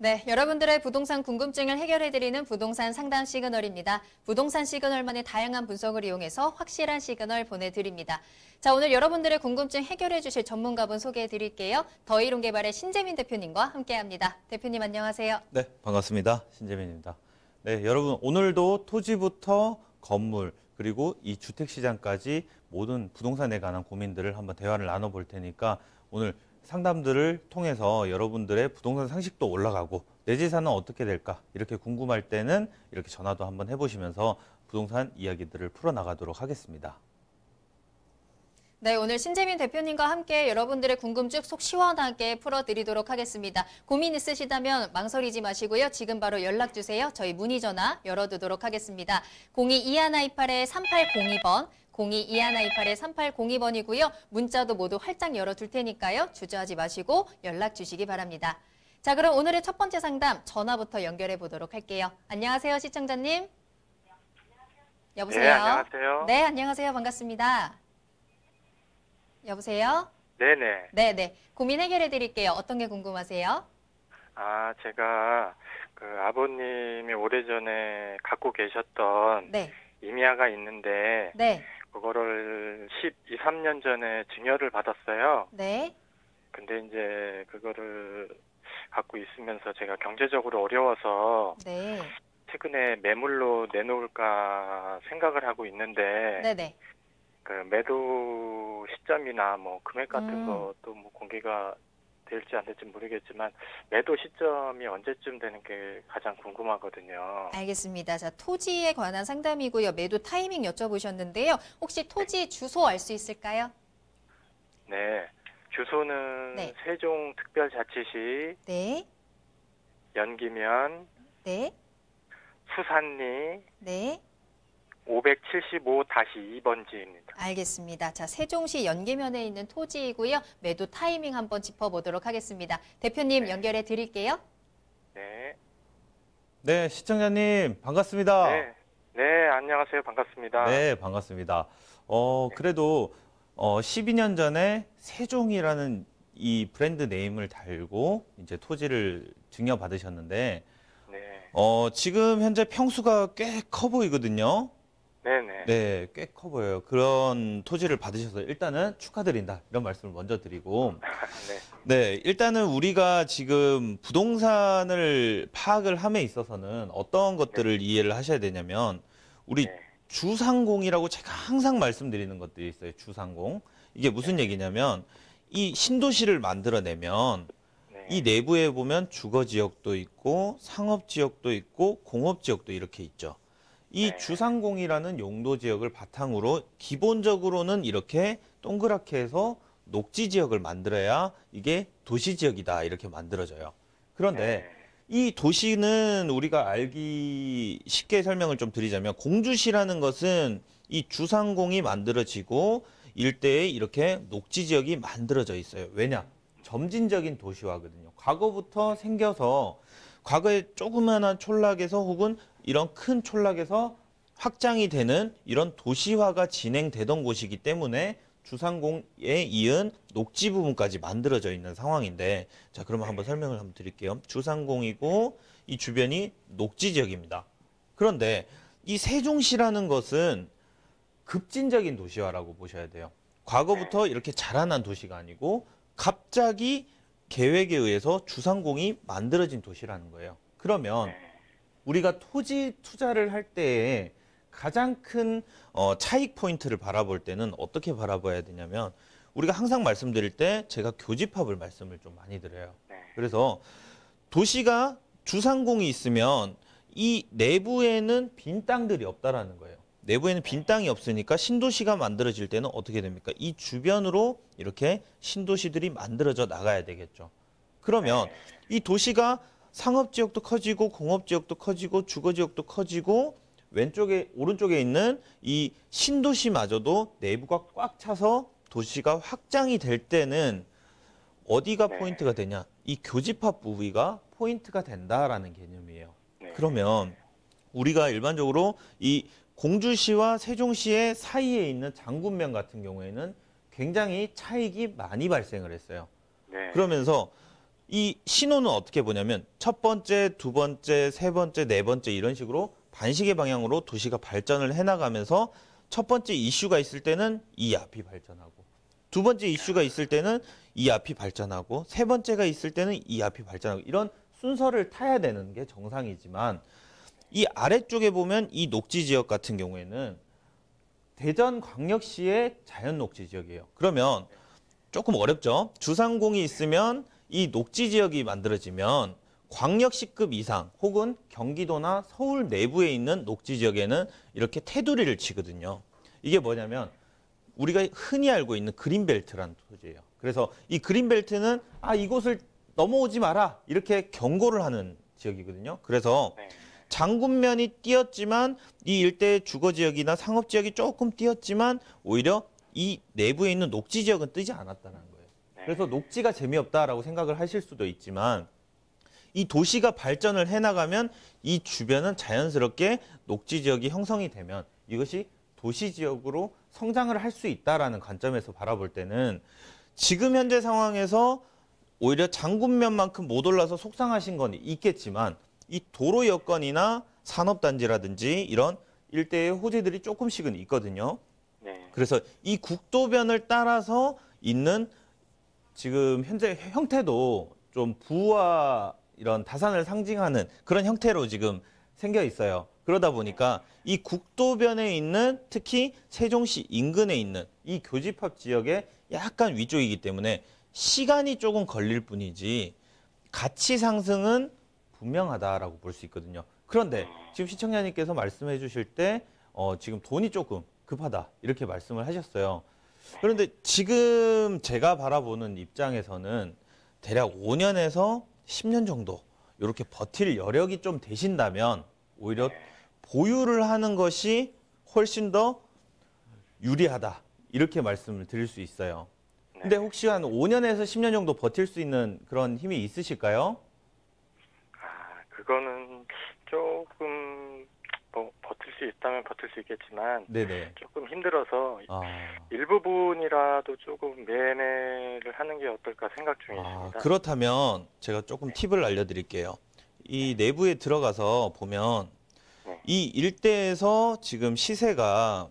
네, 여러분들의 부동산 궁금증을 해결해드리는 부동산 상담 시그널입니다. 부동산 시그널만의 다양한 분석을 이용해서 확실한 시그널 보내드립니다. 자, 오늘 여러분들의 궁금증 해결해주실 전문가분 소개해드릴게요. 더이론개발의 신재민 대표님과 함께합니다. 대표님 안녕하세요. 네, 반갑습니다. 신재민입니다. 네, 여러분 오늘도 토지부터 건물 그리고 이 주택 시장까지 모든 부동산에 관한 고민들을 한번 대화를 나눠 볼 테니까 오늘 상담들을 통해서 여러분들의 부동산 상식도 올라가고 내 재산은 어떻게 될까 이렇게 궁금할 때는 이렇게 전화도 한번 해보시면서 부동산 이야기들을 풀어 나가도록 하겠습니다. 네, 오늘 신재민 대표님과 함께 여러분들의 궁금증 속 시원하게 풀어드리도록 하겠습니다. 고민 있으시다면 망설이지 마시고요. 지금 바로 연락 주세요. 저희 문의 전화 열어두도록 하겠습니다. 022128-3802번, 022128-3802번이고요. 문자도 모두 활짝 열어둘 테니까요. 주저하지 마시고 연락 주시기 바랍니다. 자, 그럼 오늘의 첫 번째 상담 전화부터 연결해 보도록 할게요. 안녕하세요, 시청자님. 여보세요. 네, 안녕하세요. 네, 안녕하세요. 반갑습니다. 여보세요? 네네. 네, 네. 고민 해결해 드릴게요. 어떤 게 궁금하세요? 아, 제가 그 아버님이 오래전에 갖고 계셨던 네. 임야가 있는데 네. 그거를 12, 3년 전에 증여를 받았어요. 네. 근데 이제 그거를 갖고 있으면서 제가 경제적으로 어려워서 네. 최근에 매물로 내놓을까 생각을 하고 있는데 네, 네. 그 매도 시점이나 뭐 금액 같은 음. 것도 뭐 공개가 될지 안 될지 모르겠지만 매도 시점이 언제쯤 되는 게 가장 궁금하거든요. 알겠습니다. 자, 토지에 관한 상담이고요. 매도 타이밍 여쭤보셨는데요. 혹시 토지 주소 알 수 있을까요? 네. 주소는 네. 세종특별자치시 네. 연기면 네. 수산리 네. 575-2번지입니다. 알겠습니다. 자, 세종시 연계면에 있는 토지이고요. 매도 타이밍 한번 짚어보도록 하겠습니다. 대표님 네. 연결해 드릴게요. 네. 네, 시청자님 반갑습니다. 네. 네, 안녕하세요. 반갑습니다. 네, 반갑습니다. 어, 그래도 어, 12년 전에 세종이라는 이 브랜드 네임을 달고 이제 토지를 증여 받으셨는데 네. 어, 지금 현재 평수가 꽤 커 보이거든요. 네네. 네, 꽤 커 보여요. 그런 토지를 받으셔서 일단은 축하드린다. 이런 말씀을 먼저 드리고 네. 네, 일단은 우리가 지금 부동산을 파악을 함에 있어서는 어떤 것들을 이해를 하셔야 되냐면 우리 네. 주상공이라고 제가 항상 말씀드리는 것들이 있어요. 주상공. 이게 무슨 얘기냐면 이 신도시를 만들어내면 네. 이 내부에 보면 주거 지역도 있고 상업 지역도 있고 공업 지역도 이렇게 있죠. 이 네. 주상공이라는 용도 지역을 바탕으로 기본적으로는 이렇게 동그랗게 해서 녹지 지역을 만들어야 이게 도시 지역이다 이렇게 만들어져요. 그런데 네. 이 도시는 우리가 알기 쉽게 설명을 좀 드리자면 공주시라는 것은 이 주상공이 만들어지고 일대에 이렇게 녹지 지역이 만들어져 있어요. 왜냐? 점진적인 도시화거든요. 과거부터 생겨서 과거에 조그마한 촌락에서 혹은 이런 큰 촌락에서 확장이 되는 이런 도시화가 진행되던 곳이기 때문에 주상공에 이은 녹지 부분까지 만들어져 있는 상황인데 자 그러면 한번 설명을 한번 드릴게요. 주상공이고 이 주변이 녹지 지역입니다. 그런데 이 세종시라는 것은 급진적인 도시화라고 보셔야 돼요. 과거부터 이렇게 자라난 도시가 아니고 갑자기 계획에 의해서 주상공이 만들어진 도시라는 거예요. 그러면 우리가 토지 투자를 할 때에 가장 큰 어, 차익 포인트를 바라볼 때는 어떻게 바라봐야 되냐면 우리가 항상 말씀드릴 때 제가 교집합을 말씀을 좀 많이 드려요. 네. 그래서 도시가 주상공이 있으면 이 내부에는 빈 땅들이 없다라는 거예요. 내부에는 빈 땅이 없으니까 신도시가 만들어질 때는 어떻게 됩니까? 이 주변으로 이렇게 신도시들이 만들어져 나가야 되겠죠. 그러면 이 도시가 상업 지역도 커지고 공업 지역도 커지고 주거 지역도 커지고 왼쪽에 오른쪽에 있는 이 신도시마저도 내부가 꽉 차서 도시가 확장이 될 때는 어디가 네. 포인트가 되냐? 이 교집합 부위가 포인트가 된다라는 개념이에요. 네. 그러면 우리가 일반적으로 이 공주시와 세종시의 사이에 있는 장군면 같은 경우에는 굉장히 차익이 많이 발생을 했어요. 네. 그러면서 이 신호는 어떻게 보냐면 첫 번째, 두 번째, 세 번째, 네 번째 이런 식으로 반시계 방향으로 도시가 발전을 해나가면서 첫 번째 이슈가 있을 때는 이 앞이 발전하고 두 번째 이슈가 있을 때는 이 앞이 발전하고 세 번째가 있을 때는 이 앞이 발전하고 이런 순서를 타야 되는 게 정상이지만 이 아래쪽에 보면 이 녹지 지역 같은 경우에는 대전 광역시의 자연 녹지 지역이에요. 그러면 조금 어렵죠. 주상공이 있으면 이 녹지 지역이 만들어지면 광역시급 이상 혹은 경기도나 서울 내부에 있는 녹지 지역에는 이렇게 테두리를 치거든요. 이게 뭐냐면 우리가 흔히 알고 있는 그린벨트라는 토지예요. 그래서 이 그린벨트는 아 이곳을 넘어오지 마라 이렇게 경고를 하는 지역이거든요. 그래서 네. 장군면이 띄었지만 이 일대의 주거 지역이나 상업 지역이 조금 띄었지만 오히려 이 내부에 있는 녹지 지역은 뜨지 않았다는. 그래서 녹지가 재미없다라고 생각을 하실 수도 있지만 이 도시가 발전을 해나가면 이 주변은 자연스럽게 녹지 지역이 형성이 되면 이것이 도시 지역으로 성장을 할 수 있다라는 관점에서 바라볼 때는 지금 현재 상황에서 오히려 장군면만큼 못 올라서 속상하신 건 있겠지만 이 도로 여건이나 산업단지라든지 이런 일대의 호재들이 조금씩은 있거든요. 네. 그래서 이 국도변을 따라서 있는 지금 현재 형태도 좀 부와 이런 다산을 상징하는 그런 형태로 지금 생겨 있어요. 그러다 보니까 이 국도변에 있는 특히 세종시 인근에 있는 이 교집합 지역의 약간 위쪽이기 때문에 시간이 조금 걸릴 뿐이지 가치 상승은 분명하다라고 볼 수 있거든요. 그런데 지금 시청자님께서 말씀해 주실 때 어, 지금 돈이 조금 급하다 이렇게 말씀을 하셨어요. 그런데 지금 제가 바라보는 입장에서는 대략 5년에서 10년 정도 이렇게 버틸 여력이 좀 되신다면 오히려 보유를 하는 것이 훨씬 더 유리하다 이렇게 말씀을 드릴 수 있어요. 근데 혹시 한 5년에서 10년 정도 버틸 수 있는 그런 힘이 있으실까요? 아, 그거는 조금 뭐 버틸 수 있다면 버틸 수 있겠지만 네네. 조금 힘들어서 아, 일부분이라도 조금 매매를 하는 게 어떨까 생각 아, 중이십니다. 그렇다면 제가 조금 팁을 알려드릴게요. 이 내부에 들어가서 보면 네. 이 일대에서 지금 시세가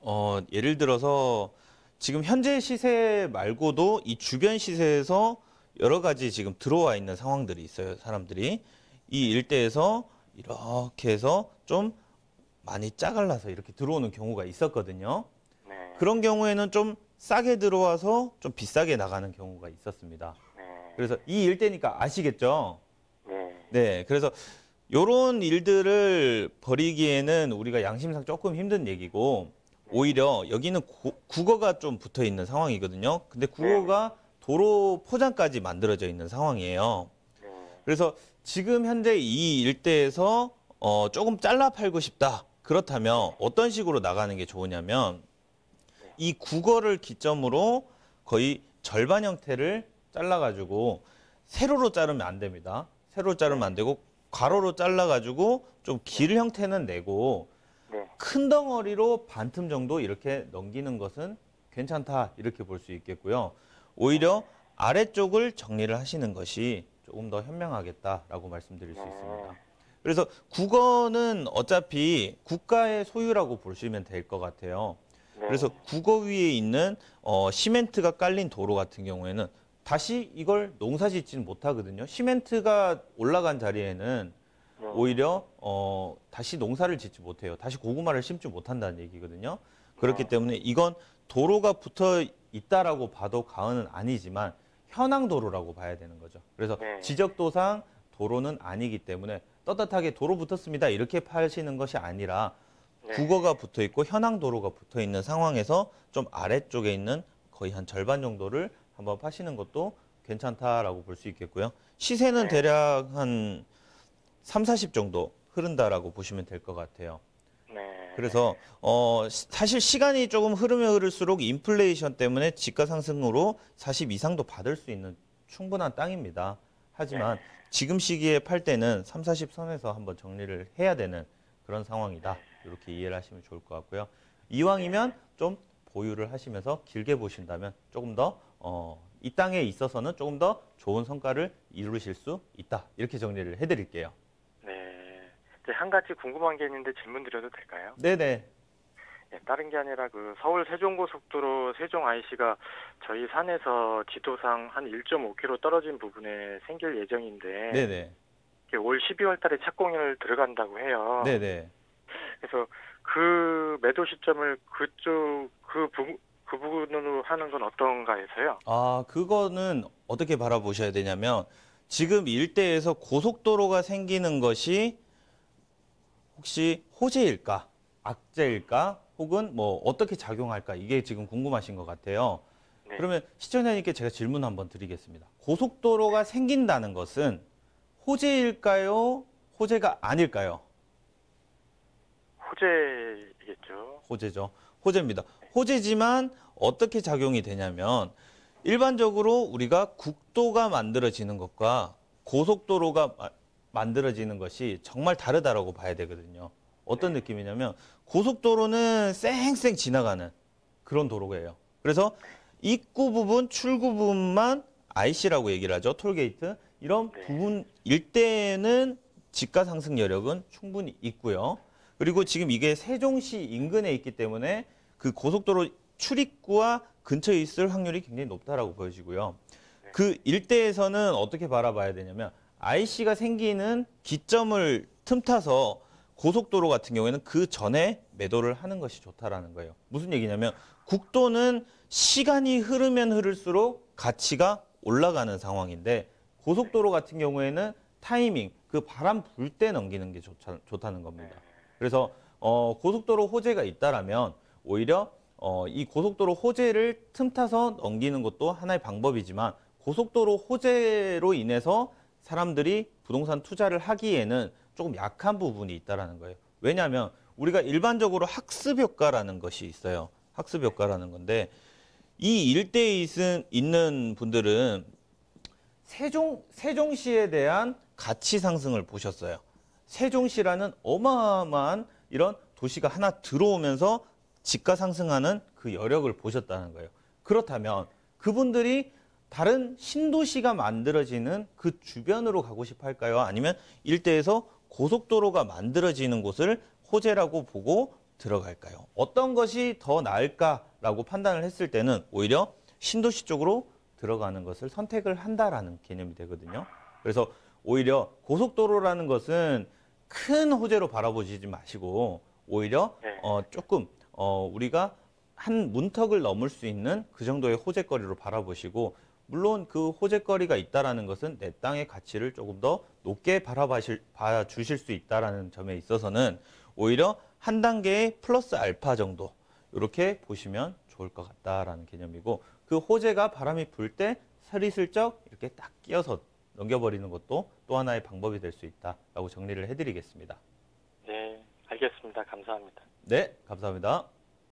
어, 예를 들어서 지금 현재 시세 말고도 이 주변 시세에서 여러 가지 지금 들어와 있는 상황들이 있어요. 사람들이 이 일대에서 이렇게 해서 좀 많이 짜갈라서 이렇게 들어오는 경우가 있었거든요. 네. 그런 경우에는 좀 싸게 들어와서 좀 비싸게 나가는 경우가 있었습니다. 네. 그래서 이 일대니까 아시겠죠? 네. 네. 그래서 요런 일들을 벌이기에는 우리가 양심상 조금 힘든 얘기고 오히려 여기는 고- 국어가 좀 붙어 있는 상황이거든요. 근데 국어가 도로 포장까지 만들어져 있는 상황이에요. 네. 그래서 지금 현재 이 일대에서 어, 조금 잘라 팔고 싶다. 그렇다면 어떤 식으로 나가는 게 좋으냐면 이 국어를 기점으로 거의 절반 형태를 잘라가지고 세로로 자르면 안 됩니다. 세로로 자르면 안 되고 괄호로 잘라가지고 좀 길 형태는 내고 네. 큰 덩어리로 반틈 정도 이렇게 넘기는 것은 괜찮다 이렇게 볼 수 있겠고요. 오히려 아래쪽을 정리를 하시는 것이 조금 더 현명하겠다라고 말씀드릴 수 있습니다. 그래서 국어는 어차피 국가의 소유라고 보시면 될 것 같아요. 네. 그래서 국어 위에 있는 어, 시멘트가 깔린 도로 같은 경우에는 다시 이걸 농사 짓지는 못하거든요. 시멘트가 올라간 자리에는 네. 오히려 어, 다시 농사를 짓지 못해요. 다시 고구마를 심지 못한다는 얘기거든요. 그렇기 때문에 이건 도로가 붙어 있다라고 봐도 과언은 아니지만 현황 도로라고 봐야 되는 거죠. 그래서 네. 지적도상 도로는 아니기 때문에 떳떳하게 도로 붙었습니다. 이렇게 파시는 것이 아니라 네. 국어가 붙어 있고 현황 도로가 붙어 있는 상황에서 좀 아래쪽에 있는 거의 한 절반 정도를 한번 파시는 것도 괜찮다라고 볼 수 있겠고요. 시세는 네. 대략 한 3, 40 정도 흐른다라고 보시면 될 것 같아요. 네. 그래서 어 시- 사실 시간이 조금 흐르면 흐를수록 인플레이션 때문에 지가 상승으로 40 이상도 받을 수 있는 충분한 땅입니다. 하지만 지금 시기에 팔 때는 3, 40 선에서 한번 정리를 해야 되는 그런 상황이다. 이렇게 이해를 하시면 좋을 것 같고요. 이왕이면 좀 보유를 하시면서 길게 보신다면 조금 더 어, 이 땅에 있어서는 조금 더 좋은 성과를 이루실 수 있다. 이렇게 정리를 해드릴게요. 네. 한 가지 궁금한 게 있는데 질문 드려도 될까요? 네네. 예, 다른 게 아니라 그 서울 세종고속도로 세종 IC가 저희 산에서 지도상 한 1.5km 떨어진 부분에 생길 예정인데 네네. 올 12월 달에 착공을 들어간다고 해요. 네네. 그래서 그 매도 시점을 그쪽 그, 부, 그 부분으로 하는 건 어떤가 해서요. 아, 그거는 어떻게 바라보셔야 되냐면 지금 일대에서 고속도로가 생기는 것이 혹시 호재일까, 악재일까, 혹은 뭐 어떻게 작용할까 이게 지금 궁금하신 것 같아요. 네. 그러면 시청자님께 제가 질문 한번 드리겠습니다. 고속도로가 생긴다는 것은 호재일까요? 호재가 아닐까요? 호재이겠죠. 호재죠. 호재입니다. 호재지만 어떻게 작용이 되냐면 일반적으로 우리가 국도가 만들어지는 것과 고속도로가 마- 만들어지는 것이 정말 다르다라고 봐야 되거든요. 어떤 느낌이냐면 고속도로는 쌩쌩 지나가는 그런 도로예요. 그래서 입구 부분, 출구 부분만 IC라고 얘기를 하죠. 톨게이트. 이런 네. 부분 일대에는 집가 상승 여력은 충분히 있고요. 그리고 지금 이게 세종시 인근에 있기 때문에 그 고속도로 출입구와 근처에 있을 확률이 굉장히 높다라고 보여지고요. 네. 그 일대에서는 어떻게 바라봐야 되냐면 IC가 생기는 기점을 틈타서 고속도로 같은 경우에는 그 전에 매도를 하는 것이 좋다라는 거예요. 무슨 얘기냐면 국도는 시간이 흐르면 흐를수록 가치가 올라가는 상황인데 고속도로 같은 경우에는 타이밍, 그 바람 불 때 넘기는 게 좋다, 좋다는 겁니다. 그래서 어, 고속도로 호재가 있다라면 오히려 어, 이 고속도로 호재를 틈타서 넘기는 것도 하나의 방법이지만 고속도로 호재로 인해서 사람들이 부동산 투자를 하기에는 조금 약한 부분이 있다라는 거예요. 왜냐하면 우리가 일반적으로 학습 효과라는 것이 있어요. 학습 효과라는 건데 이 일대에 있는 분들은 세종 세종시에 대한 가치 상승을 보셨어요. 세종시라는 어마어마한 이런 도시가 하나 들어오면서 집가 상승하는 그 여력을 보셨다는 거예요. 그렇다면 그분들이 다른 신도시가 만들어지는 그 주변으로 가고 싶어 할까요? 아니면 일대에서 고속도로가 만들어지는 곳을 호재라고 보고 들어갈까요? 어떤 것이 더 나을까라고 판단을 했을 때는 오히려 신도시 쪽으로 들어가는 것을 선택을 한다라는 개념이 되거든요. 그래서 오히려 고속도로라는 것은 큰 호재로 바라보지 마시고 오히려 네. 어, 조금 어, 우리가 한 문턱을 넘을 수 있는 그 정도의 호재거리로 바라보시고 물론 그 호재거리가 있다라는 것은 내 땅의 가치를 조금 더 높게 바라봐실 봐주실 수 있다라는 점에 있어서는 오히려 한 단계의 플러스 알파 정도 이렇게 보시면 좋을 것 같다라는 개념이고 그 호재가 바람이 불 때 서리슬쩍 이렇게 딱 끼어서 넘겨버리는 것도 또 하나의 방법이 될 수 있다라고 정리를 해드리겠습니다. 네, 알겠습니다. 감사합니다. 네, 감사합니다.